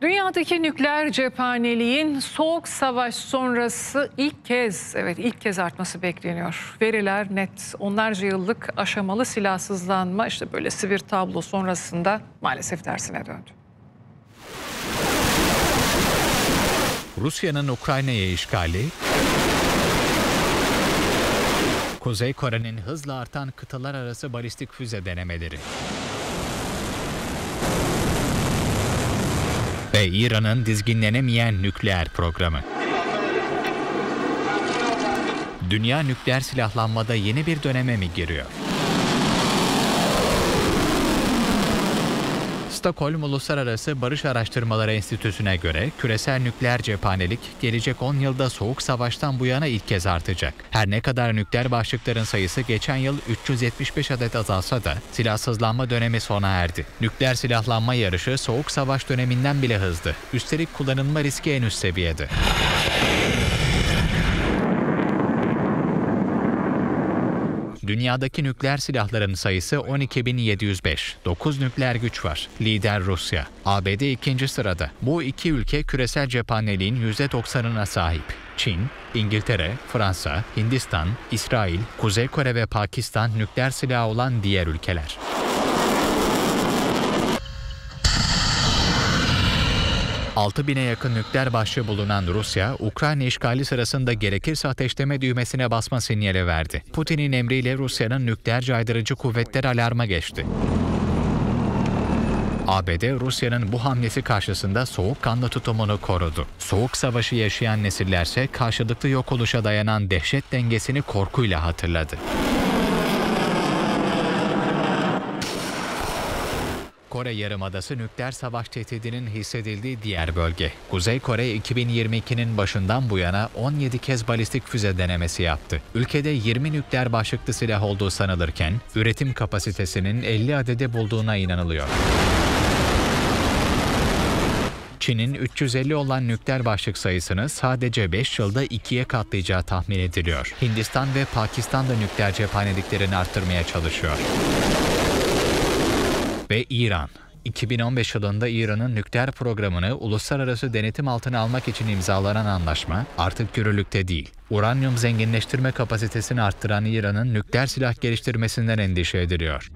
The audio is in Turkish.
Dünyadaki nükleer cephaneliğin soğuk savaş sonrası ilk kez evet ilk kez artması bekleniyor. Veriler net. Onlarca yıllık aşamalı silahsızlanma işte böyle sivir tablo sonrasında maalesef tersine döndü. Rusya'nın Ukrayna'ya işgali, Kuzey Kore'nin hızla artan kıtalar arası balistik füze denemeleri ve İran'ın dizginlenemeyen nükleer programı. Dünya nükleer silahlanmada yeni bir döneme mi giriyor? Stockholm Uluslararası Barış Araştırmaları Enstitüsü'ne göre küresel nükleer cephanelik gelecek 10 yılda soğuk savaştan bu yana ilk kez artacak. Her ne kadar nükleer başlıkların sayısı geçen yıl 375 adet azalsa da silahsızlanma dönemi sona erdi. Nükleer silahlanma yarışı soğuk savaş döneminden bile hızlı. Üstelik kullanılma riski en üst seviyede. Dünyadaki nükleer silahların sayısı 12.705. 9 nükleer güç var. Lider Rusya. ABD ikinci sırada. Bu iki ülke küresel cephaneliğin %90'ına sahip. Çin, İngiltere, Fransa, Hindistan, İsrail, Kuzey Kore ve Pakistan nükleer silahı olan diğer ülkeler. Altı bine yakın nükleer başlığı bulunan Rusya, Ukrayna işgali sırasında gerekirse ateşleme düğmesine basma sinyali verdi. Putin'in emriyle Rusya'nın nükleer caydırıcı kuvvetler alarma geçti. ABD, Rusya'nın bu hamlesi karşısında soğukkanlı tutumunu korudu. Soğuk savaşı yaşayan nesillerse karşılıklı yok oluşa dayanan dehşet dengesini korkuyla hatırladı. Kore Yarımadası nükleer savaş tehdidinin hissedildiği diğer bölge. Kuzey Kore 2022'nin başından bu yana 17 kez balistik füze denemesi yaptı. Ülkede 20 nükleer başlıklı silah olduğu sanılırken üretim kapasitesinin 50 adede bulduğuna inanılıyor. Çin'in 350 olan nükleer başlık sayısını sadece 5 yılda ikiye katlayacağı tahmin ediliyor. Hindistan ve Pakistan da nükleer cephaneliklerini arttırmaya çalışıyor ve İran. 2015 yılında İran'ın nükleer programını uluslararası denetim altına almak için imzalanan anlaşma artık yürürlükte değil. Uranyum zenginleştirme kapasitesini arttıran İran'ın nükleer silah geliştirmesinden endişe ediliyor.